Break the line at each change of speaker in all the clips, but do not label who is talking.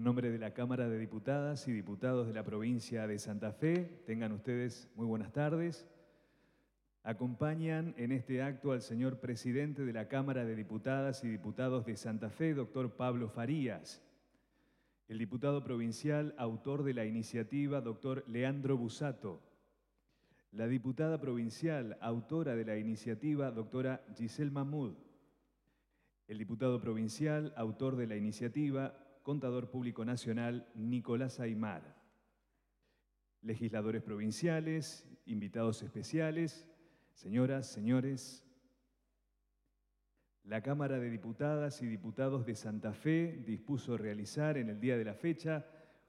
En nombre de la Cámara de Diputadas y Diputados de la provincia de Santa Fe, tengan ustedes muy buenas tardes. Acompañan en este acto al señor presidente de la Cámara de Diputadas y Diputados de Santa Fe, doctor Pablo Farías. El diputado provincial, autor de la iniciativa, doctor Leandro Busato. La diputada provincial, autora de la iniciativa, doctora Giselle Mahmoud. El diputado provincial, autor de la iniciativa, Contador Público Nacional Nicolás Aymar. Legisladores provinciales, invitados especiales, señoras, señores, la Cámara de Diputadas y Diputados de Santa Fe dispuso realizar en el día de la fecha,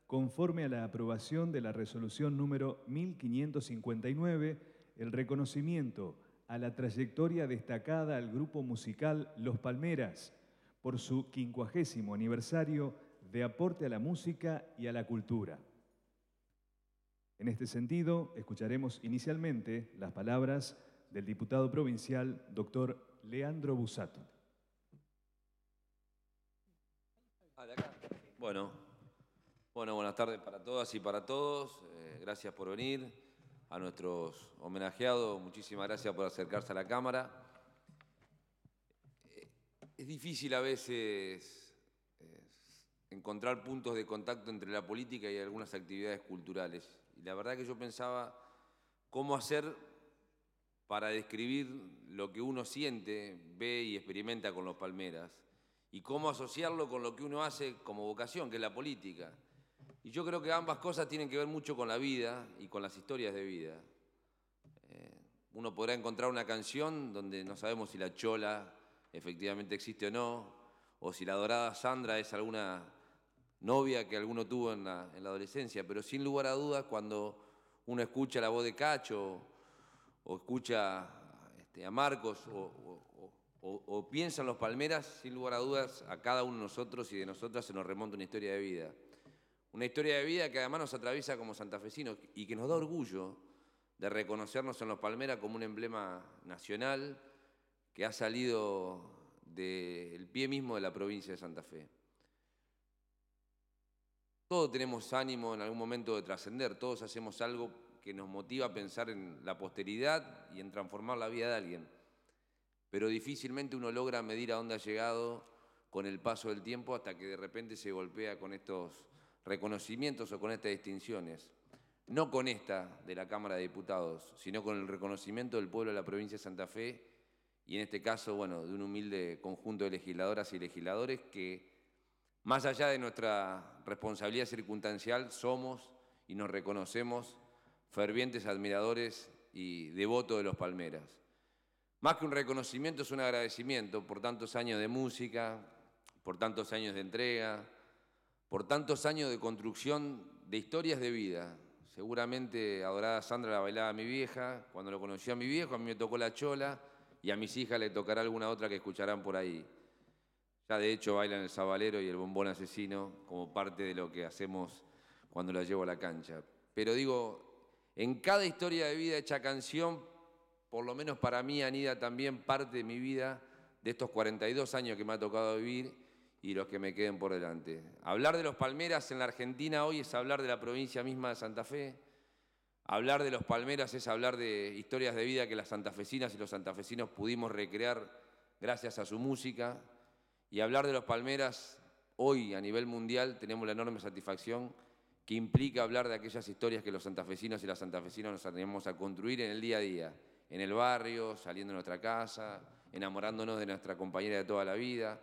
conforme a la aprobación de la resolución número 1559, el reconocimiento a la trayectoria destacada al grupo musical Los Palmeras, por su quincuagésimo aniversario de aporte a la música y a la cultura. En este sentido, escucharemos inicialmente las palabras del diputado provincial, doctor Leandro Busato.
Bueno, bueno, buenas tardes para todas y para todos. Eh, gracias por venir. A nuestros homenajeados, muchísimas gracias por acercarse a la Cámara. Es difícil a veces eh, encontrar puntos de contacto entre la política y algunas actividades culturales. Y la verdad que yo pensaba cómo hacer para describir lo que uno siente, ve y experimenta con los palmeras, y cómo asociarlo con lo que uno hace como vocación, que es la política. Y yo creo que ambas cosas tienen que ver mucho con la vida y con las historias de vida. Eh, uno podrá encontrar una canción donde no sabemos si la chola efectivamente existe o no, o si la dorada Sandra es alguna novia que alguno tuvo en la, adolescencia, pero sin lugar a dudas cuando uno escucha la voz de Cacho o escucha este, a Marcos o, piensa en los Palmeras, sin lugar a dudas a cada uno de nosotros y de nosotras se nos remonta una historia de vida. Una historia de vida que además nos atraviesa como santafesinos y que nos da orgullo de reconocernos en los Palmeras como un emblema nacional que ha salido del pie mismo de la provincia de Santa Fe. Todos tenemos ánimo en algún momento de trascender, todos hacemos algo que nos motiva a pensar en la posteridad y en transformar la vida de alguien, pero difícilmente uno logra medir a dónde ha llegado con el paso del tiempo hasta que de repente se golpea con estos reconocimientos o con estas distinciones. No con esta de la Cámara de Diputados, sino con el reconocimiento del pueblo de la provincia de Santa Fe y en este caso, bueno, de un humilde conjunto de legisladoras y legisladores que, más allá de nuestra responsabilidad circunstancial, somos y nos reconocemos fervientes admiradores y devotos de los Palmeras. Más que un reconocimiento es un agradecimiento por tantos años de música, por tantos años de entrega, por tantos años de construcción de historias de vida. Seguramente adorada Sandra la bailaba mi vieja, cuando lo conocí a mi viejo a mí me tocó la chola, y a mis hijas le tocará alguna otra que escucharán por ahí. Ya de hecho bailan el sabalero y el bombón asesino como parte de lo que hacemos cuando la llevo a la cancha. Pero digo, en cada historia de vida hecha canción, por lo menos para mí anida también parte de mi vida de estos 42 años que me ha tocado vivir y los que me queden por delante. Hablar de los Palmeras en la Argentina hoy es hablar de la provincia misma de Santa Fe, Hablar de los Palmeras es hablar de historias de vida que las santafesinas y los santafesinos pudimos recrear gracias a su música. Y hablar de los Palmeras hoy a nivel mundial tenemos la enorme satisfacción que implica hablar de aquellas historias que los santafesinos y las santafesinas nos tenemos a construir en el día a día, en el barrio, saliendo de nuestra casa, enamorándonos de nuestra compañera de toda la vida.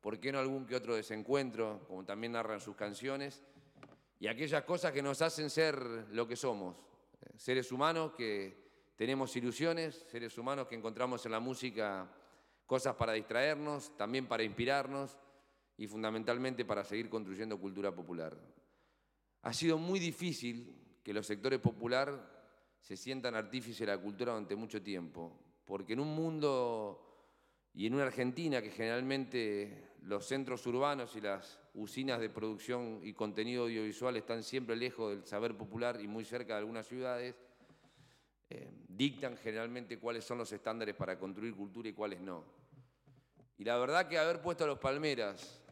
¿Por qué no algún que otro desencuentro, como también narran sus canciones? y aquellas cosas que nos hacen ser lo que somos, seres humanos que tenemos ilusiones, seres humanos que encontramos en la música cosas para distraernos, también para inspirarnos y fundamentalmente para seguir construyendo cultura popular. Ha sido muy difícil que los sectores populares se sientan artífices de la cultura durante mucho tiempo, porque en un mundo y en una Argentina que generalmente los centros urbanos y las usinas de producción y contenido audiovisual están siempre lejos del saber popular y muy cerca de algunas ciudades, eh, dictan generalmente cuáles son los estándares para construir cultura y cuáles no. Y la verdad que haber puesto a los Palmeras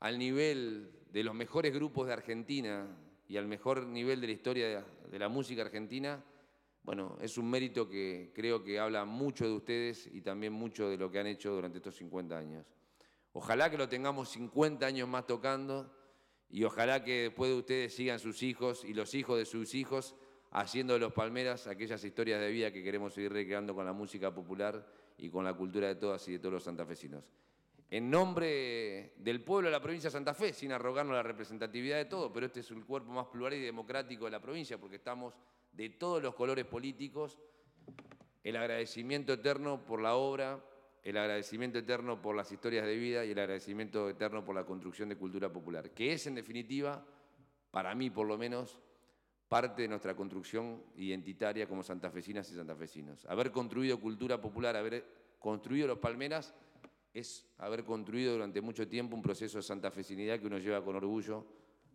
al nivel de los mejores grupos de Argentina y al mejor nivel de la historia de la música argentina, bueno, es un mérito que creo que habla mucho de ustedes y también mucho de lo que han hecho durante estos 50 años. Ojalá que lo tengamos 50 años más tocando y ojalá que después de ustedes sigan sus hijos y los hijos de sus hijos haciendo de los Palmeras aquellas historias de vida que queremos seguir recreando con la música popular y con la cultura de todas y de todos los santafesinos. En nombre del pueblo de la provincia de Santa Fe, sin arrogarnos la representatividad de todo, pero este es el cuerpo más plural y democrático de la provincia porque estamos de todos los colores políticos, el agradecimiento eterno por la obra, el agradecimiento eterno por las historias de vida y el agradecimiento eterno por la construcción de cultura popular, que es en definitiva, para mí por lo menos, parte de nuestra construcción identitaria como santafesinas y santafesinos. Haber construido cultura popular, haber construido los Palmeras, es haber construido durante mucho tiempo un proceso de santafesinidad que uno lleva con orgullo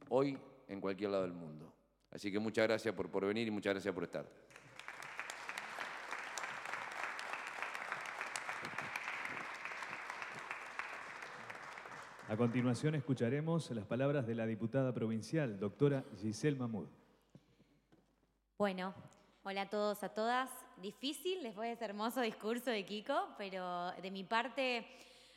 hoy en cualquier lado del mundo. Así que muchas gracias por, por venir y muchas gracias por estar.
A continuación escucharemos las palabras de la diputada provincial, doctora Giselle Mahmoud.
Bueno, hola a todos, a todas. Difícil después de ese hermoso discurso de Kiko, pero de mi parte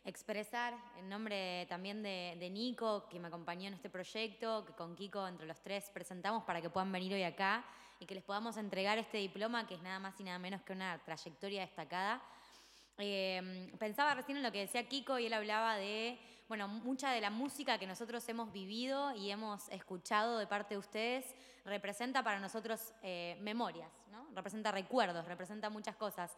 expresar en nombre también de, de, Nico, que me acompañó en este proyecto, que con Kiko entre los tres presentamos para que puedan venir hoy acá y que les podamos entregar este diploma, que es nada más y nada menos que una trayectoria destacada. Eh, pensaba recién en lo que decía Kiko y él hablaba de, bueno, mucha de la música que nosotros hemos vivido y hemos escuchado de parte de ustedes representa para nosotros eh, memorias, ¿no? representa recuerdos, representa muchas cosas.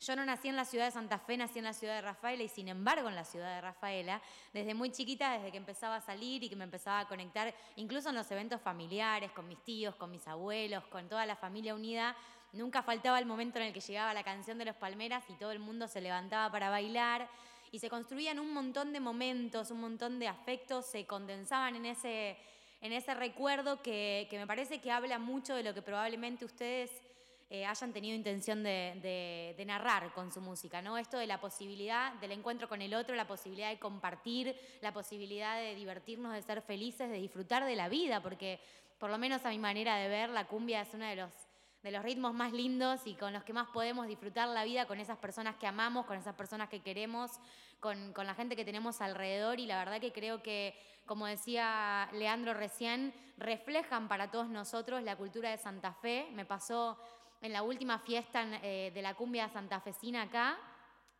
Yo no nací en la ciudad de Santa Fe, nací en la ciudad de Rafaela y sin embargo en la ciudad de Rafaela, desde muy chiquita, desde que empezaba a salir y que me empezaba a conectar, incluso en los eventos familiares, con mis tíos, con mis abuelos, con toda la familia unida, nunca faltaba el momento en el que llegaba la canción de los Palmeras y todo el mundo se levantaba para bailar. Y se construían un montón de momentos, un montón de afectos, se condensaban en ese, en ese recuerdo que, que me parece que habla mucho de lo que probablemente ustedes eh, hayan tenido intención de, narrar con su música, ¿no? Esto de la posibilidad del encuentro con el otro, la posibilidad de compartir, la posibilidad de divertirnos, de ser felices, de disfrutar de la vida, porque por lo menos a mi manera de ver, la cumbia es uno de los de los ritmos más lindos y con los que más podemos disfrutar la vida con esas personas que amamos, con esas personas que queremos, con, con, la gente que tenemos alrededor y la verdad que creo que, como decía Leandro recién, reflejan para todos nosotros la cultura de Santa Fe. Me pasó en la última fiesta eh, de la cumbia santafesina acá,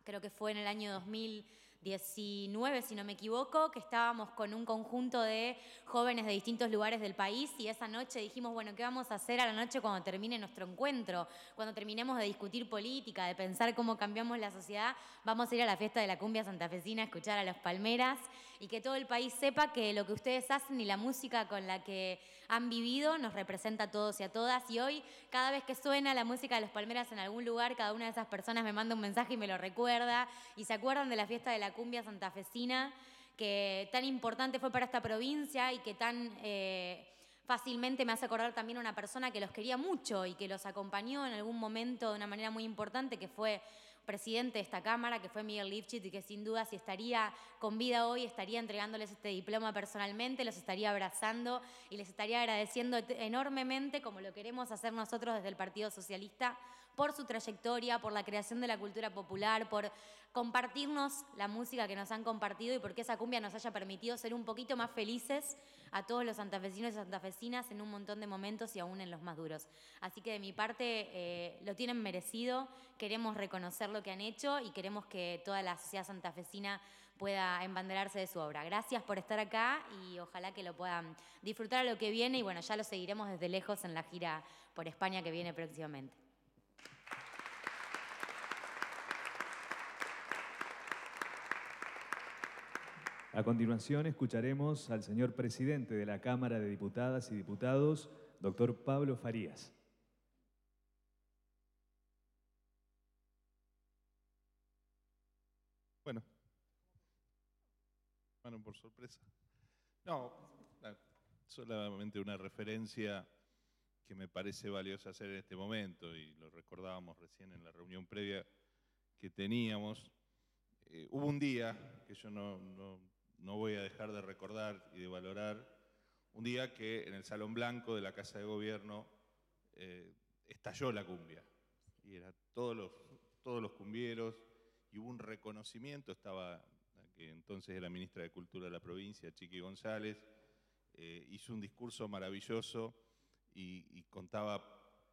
creo que fue en el año 2019, si no me equivoco, que estábamos con un conjunto de jóvenes de distintos lugares del país y esa noche dijimos, bueno, ¿qué vamos a hacer a la noche cuando termine nuestro encuentro? Cuando terminemos de discutir política, de pensar cómo cambiamos la sociedad, vamos a ir a la fiesta de la cumbia santafesina a escuchar a los Palmeras y que todo el país sepa que lo que ustedes hacen y la música con la que han vivido nos representa a todos y a todas. Y hoy, cada vez que suena la música de los Palmeras en algún lugar, cada una de esas personas me manda un mensaje y me lo recuerda. Y se acuerdan de la fiesta de la cumbia santafesina, que tan importante fue para esta provincia y que tan... Eh, fácilmente me hace acordar también a una persona que los quería mucho y que los acompañó en algún momento de una manera muy importante, que fue presidente de esta Cámara, que fue Miguel Lifchit, y que sin duda si estaría con vida hoy, estaría entregándoles este diploma personalmente, los estaría abrazando y les estaría agradeciendo enormemente, como lo queremos hacer nosotros desde el Partido Socialista, por su trayectoria, por la creación de la cultura popular, por compartirnos la música que nos han compartido y porque esa cumbia nos haya permitido ser un poquito más felices a todos los santafesinos y santafesinas en un montón de momentos y aún en los más duros. Así que de mi parte eh, lo tienen merecido, queremos reconocer lo que han hecho y queremos que toda la sociedad santafesina pueda embanderarse de su obra. Gracias por estar acá y ojalá que lo puedan disfrutar a lo que viene y bueno, ya lo seguiremos desde lejos en la gira por España que viene próximamente.
A continuación escucharemos al señor presidente de la Cámara de Diputadas y Diputados, doctor Pablo Farías.
Bueno, bueno, por sorpresa. No, solamente una referencia que me parece valiosa hacer en este momento y lo recordábamos recién en la reunión previa que teníamos. Eh, hubo un día que yo no no voy a dejar de recordar y de valorar un día que en el Salón Blanco de la Casa de Gobierno eh, estalló la cumbia. Y eran todos los, todos los cumbieros, y hubo un reconocimiento, estaba que entonces era ministra de Cultura de la provincia, Chiqui González, eh, hizo un discurso maravilloso y, contaba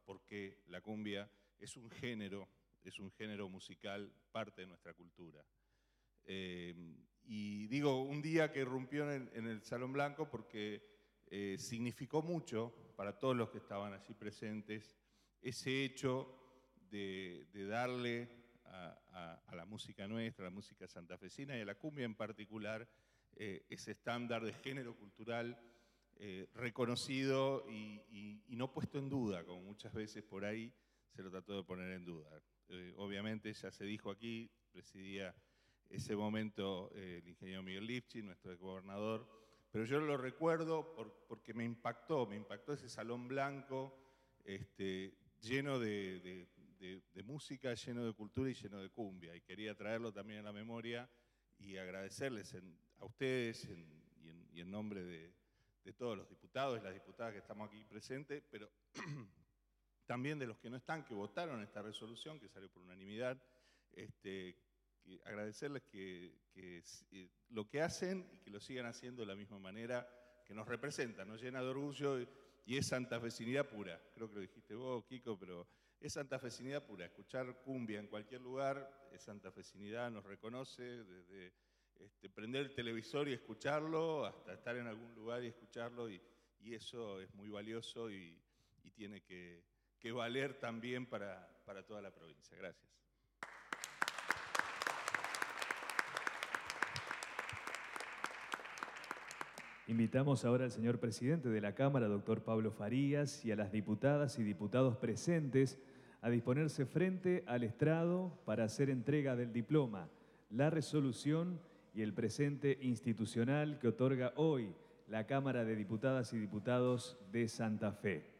por qué la cumbia es un género, es un género musical, parte de nuestra cultura. Eh, y digo, un día que irrumpió en el, Salón Blanco porque eh, significó mucho para todos los que estaban allí presentes ese hecho de, darle a, la música nuestra, a la música santafesina y a la cumbia en particular, eh, ese estándar de género cultural eh, reconocido y, no puesto en duda, como muchas veces por ahí se lo trató de poner en duda. obviamente ya se dijo aquí, presidía ese momento eh, el ingeniero Miguel Lipchi, nuestro gobernador, pero yo lo recuerdo porque me impactó, me impactó ese salón blanco este, lleno de, música, lleno de cultura y lleno de cumbia. Y quería traerlo también a la memoria y agradecerles a ustedes y, en, nombre de, todos los diputados y las diputadas que estamos aquí presentes, pero también de los que no están, que votaron esta resolución, que salió por unanimidad, este, agradecerles que, eh, lo que hacen y que lo sigan haciendo de la misma manera que nos representa, nos llena de orgullo y, es santafesinidad pura. Creo que lo dijiste vos, Kiko, pero es santafesinidad pura. Escuchar cumbia en cualquier lugar es santafesinidad, nos reconoce desde este, prender el televisor y escucharlo hasta estar en algún lugar y escucharlo y, eso es muy valioso y, tiene que, valer también para toda la provincia. Gracias.
Invitamos ahora al señor presidente de la Cámara, doctor Pablo Farías, y a las diputadas y diputados presentes a disponerse frente al estrado para hacer entrega del diploma, la resolución y el presente institucional que otorga hoy la Cámara de Diputadas y Diputados de Santa Fe.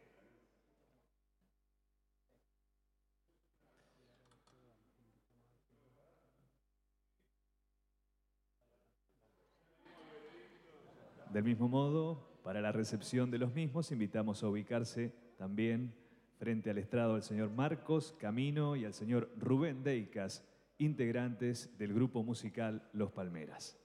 Del mismo modo, para la recepción de los mismos, invitamos a ubicarse también frente al estrado al señor Marcos Camino y al señor Rubén Deicas, integrantes del grupo musical Los Palmeras.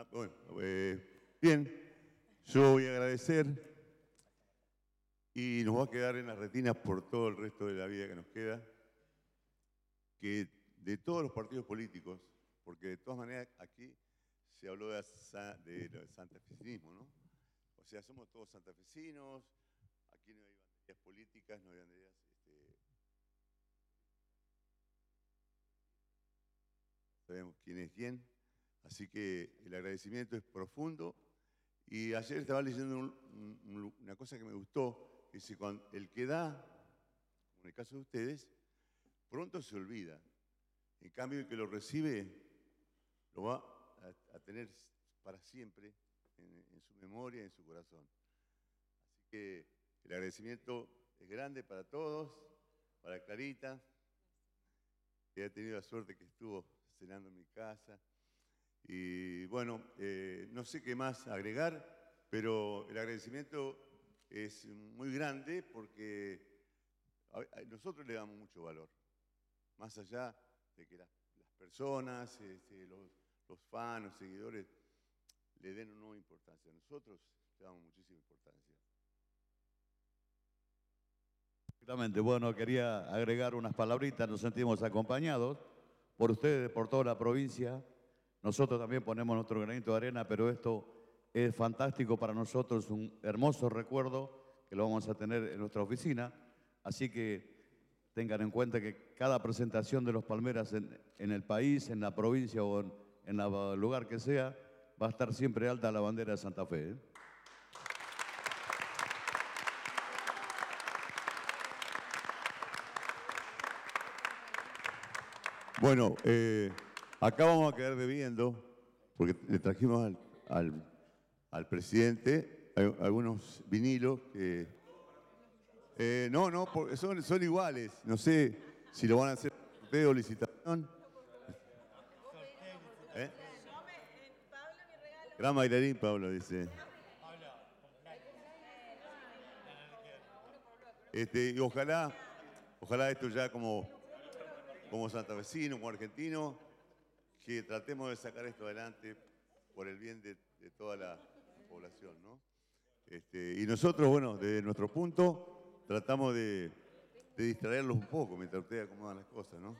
Ah, bueno, eh, bien, yo voy a agradecer y nos va a quedar en la retina por todo el resto de la vida que nos queda, que de todos los partidos políticos, porque de todas maneras aquí se habló de, de, santafesinismo, ¿no? O sea, somos todos santafesinos, aquí no hay banderas políticas, no hay banderas... Este, sabemos quién es quién. Así que el agradecimiento es profundo. Y ayer estaba leyendo una cosa que me gustó, que dice, cuando el que da, como en el caso de ustedes, pronto se olvida. En cambio, el que lo recibe lo va a, tener para siempre en, en, su memoria en su corazón. Así que el agradecimiento es grande para todos, para Clarita, que ha tenido la suerte que estuvo cenando en mi casa y bueno, eh, no sé qué más agregar, pero el agradecimiento es muy grande porque a- nosotros le damos mucho valor, más allá de que las, personas, este, los, los fans, los seguidores, le den o no importancia. Nosotros le damos muchísima importancia.
Exactamente, bueno, quería agregar unas palabritas, nos sentimos acompañados por ustedes, por toda la provincia. Nosotros también ponemos nuestro granito de arena, pero esto es fantástico para nosotros, un hermoso recuerdo que lo vamos a tener en nuestra oficina. Así que tengan en cuenta que cada presentación de los Palmeras en, el país, en la provincia o en, en el lugar que sea, va a estar siempre alta la bandera de Santa Fe. ¿eh?
Bueno, eh, acá vamos a quedar bebiendo, porque le trajimos al, al- al presidente al- algunos vinilos que... eh, no, no, son, son iguales. No sé si lo van a hacer sorteo o licitación. ¿Eh? Gran bailarín, Pablo, dice. Este, y ojalá, ojalá esto ya como como santafesino, como argentino, que tratemos de sacar esto adelante por el bien de, toda la población, ¿no? Este, y nosotros, bueno, desde nuestro punto, tratamos de, de distraerlos un poco mientras ustedes acomodan las cosas, ¿no?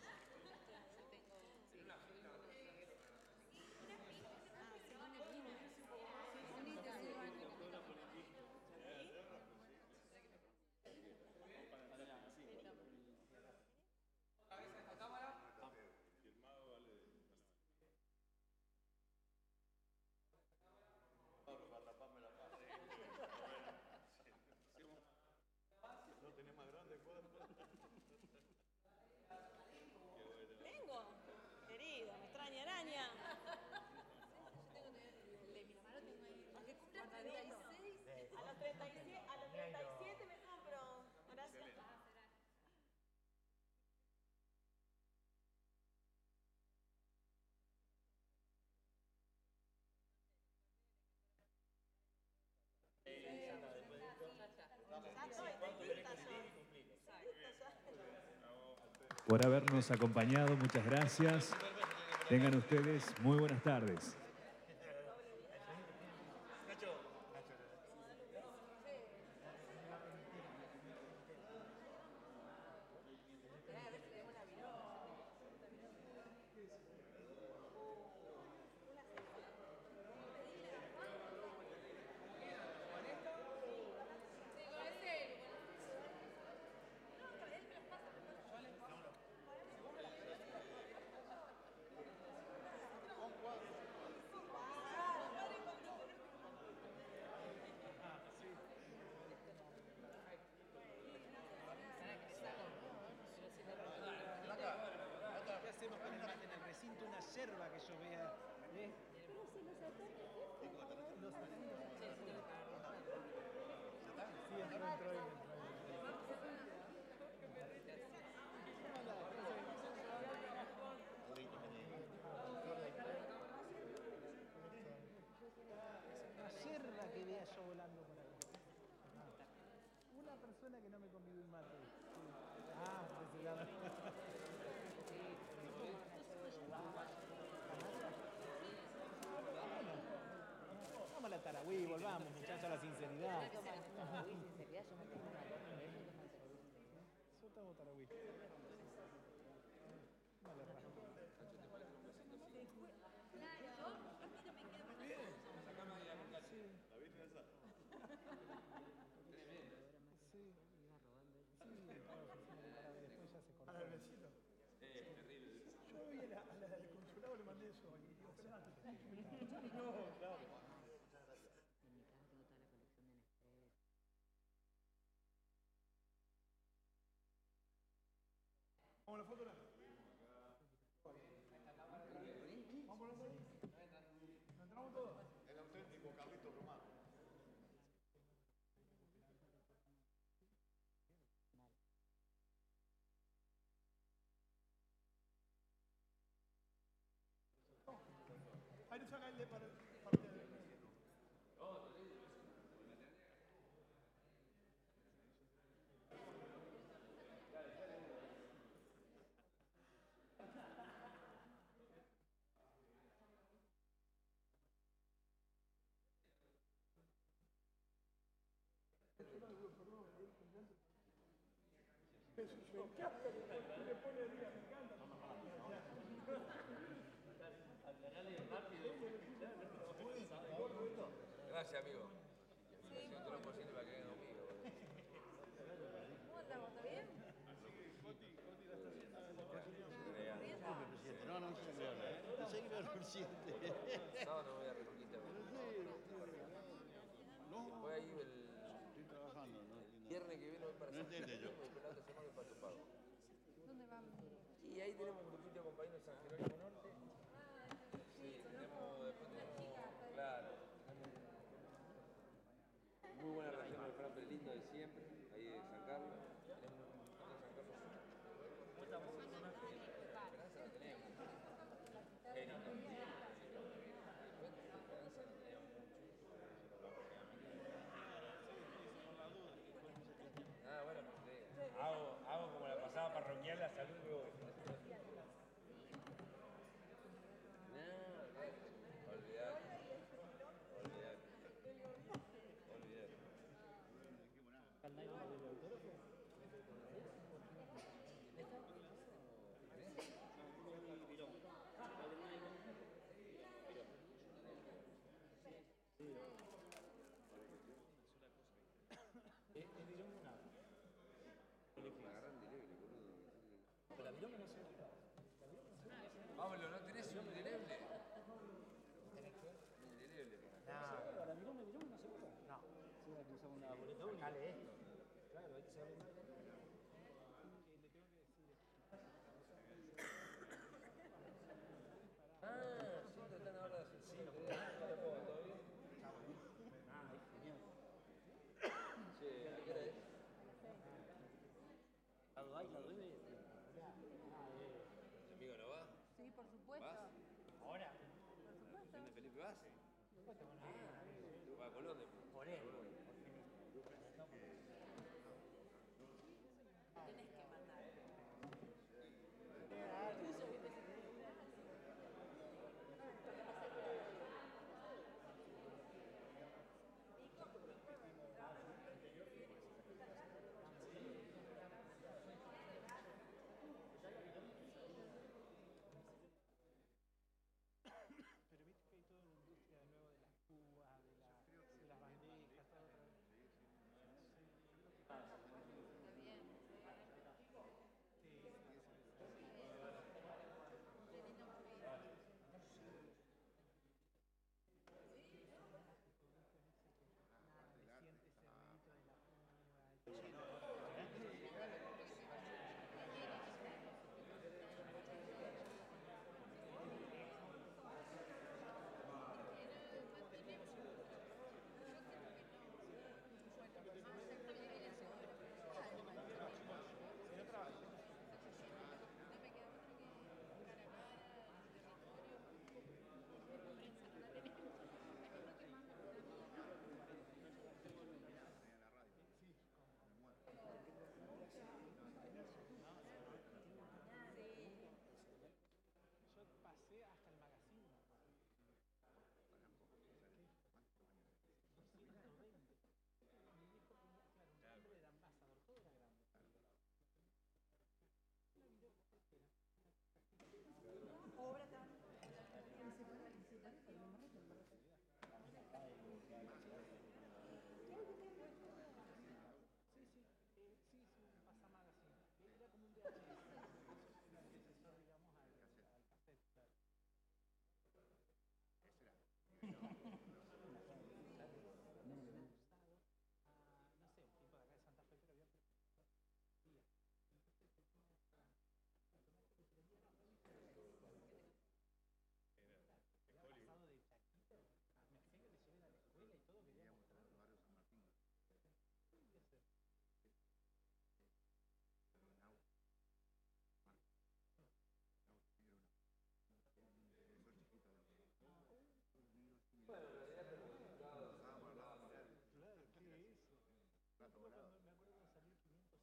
Tengo, querido, me extraña araña. A los 37, a los 37 me compro. Gracias.
Por habernos acompañado. Muchas gracias. Tengan ustedes muy buenas tardes.
¿Qué hacemos con el, en el recinto una yerba que yo vea? ¿eh? Sí, entró, entró ahí, entró ahí. Una vea yo volando por acá. Una persona que no me convidó un mate. Sí. Ah, por ese lado. Vamos a la Tarahui, volvamos, muchachos, a la sinceridad. Yo tengo Tarahui. Vale, Rafa. Sí. Sí, para la oficina de Parada, después ya se cortó. ¿Al vecino? Yo hoy a la, a la del consulado le mandé eso y digo, espérate. No, claro. Vamos a la foto, ¿no? Vamos a la foto. ¿Nos entramos todos?
El auténtico Carlito Romano.
Ahí nos saca el de para, para Me encanta, le le pone día, me encanta.
Gracias, amigo. Haciendo todo lo posible para que venga conmigo.
¿Cómo andamos? ¿Todo bien?
No, no, se me habla, ¿eh? Pensé que era el presidente.
Sábado no voy a Reconquista. Después ahí el
Estoy trabajando, no entiendo.
viernes que viene voy para
No yo.
Jerónimo y después la otra semana voy para Tupago.
¿Dónde vamos?
Y ahí tenemos un grupito de compañeros de San Jerónimo Norte. Sí, tenemos, después tenemos, claro. Muy buena relación con el Fran Lindo de siempre, ahí de San Carlos. Tenemos un montón de San Carlos. Esperanza la tenemos. Qué lindo. Esperanza la tenemos mucho. Ah, bueno, pues te digo.
Hago, hago como la pasada parroquial, la salud y luego.
No, olvidar. Olvidar. Olvidar. Pablo, ¿no tenés un indeleble? Un indeleble para
¿La virome,